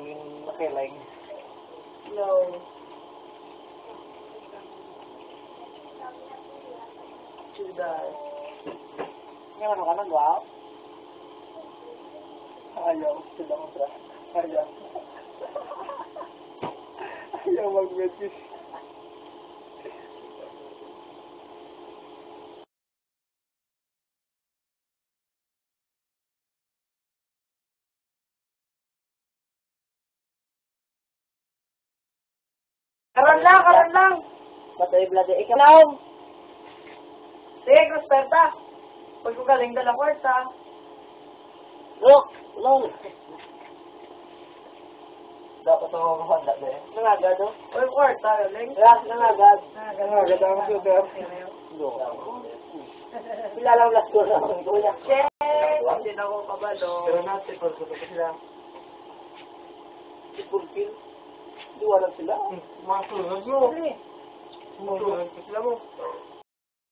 yung nakiling. No. Judas. Ngayon ano ka nang wow? Ayaw, sila mo bra. Ayaw. Ayaw mag-message. Karon lang, karon lang. Patay blade. Ikaw lang. Sige, Crosperta. Huwag ko galing dala kwarta. Look! Lol! Dapat ako makahanda ba eh. Nangagad oh. Huwag kwarta, galing. Yeah, nangagad. Nangagad ako sugar. Look. Kilala ko last ko sa mga kuya. Check! Hindi na ako kabalo. Pero natin, kung sila. Si Fulfill. Sila. Mga tulog mo. Mga tulog sila mo.